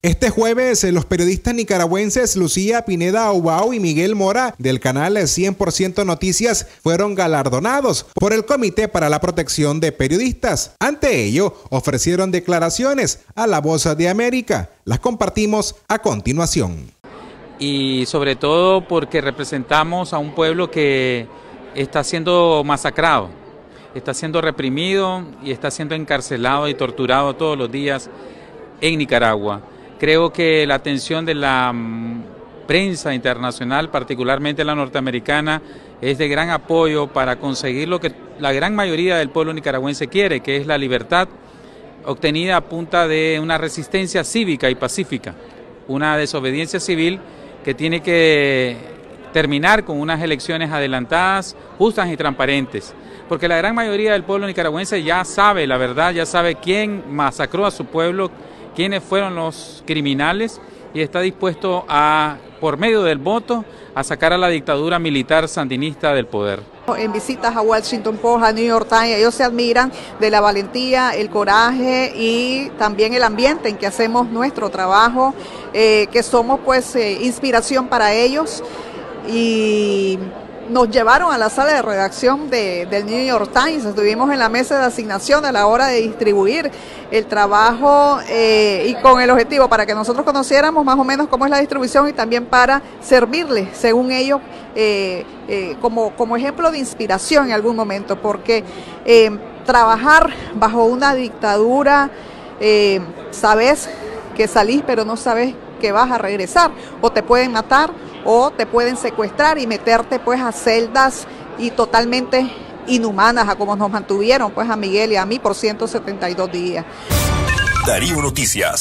Este jueves, los periodistas nicaragüenses Lucía Pineda Aubao y Miguel Mora del canal 100% Noticias fueron galardonados por el Comité para la Protección de Periodistas. Ante ello, ofrecieron declaraciones a la Voz de América. Las compartimos a continuación. Y sobre todo porque representamos a un pueblo que está siendo masacrado, está siendo reprimido y está siendo encarcelado y torturado todos los días en Nicaragua. Creo que la atención de la mm, prensa internacional, particularmente la norteamericana, es de gran apoyo para conseguir lo que la gran mayoría del pueblo nicaragüense quiere, que es la libertad obtenida a punta de una resistencia cívica y pacífica, una desobediencia civil que tiene que terminar con unas elecciones adelantadas, justas y transparentes. Porque la gran mayoría del pueblo nicaragüense ya sabe la verdad, ya sabe quién masacró a su pueblo, quiénes fueron los criminales y está dispuesto a, por medio del voto, a sacar a la dictadura militar sandinista del poder. En visitas a Washington Post, a New York Times, ellos se admiran de la valentía, el coraje y también el ambiente en que hacemos nuestro trabajo, eh, que somos pues eh, inspiración para ellos y nos llevaron a la sala de redacción del New York Times, estuvimos en la mesa de asignación a la hora de distribuir el trabajo eh, y con el objetivo para que nosotros conociéramos más o menos cómo es la distribución y también para servirles, según ellos, eh, eh, como, como ejemplo de inspiración en algún momento, porque trabajar bajo una dictadura, sabes que salís pero no sabes que vas a regresar o te pueden matar o te pueden secuestrar y meterte pues a celdas y totalmente inhumanas a como nos mantuvieron pues a Miguel y a mí por 172 días. Darío Noticias.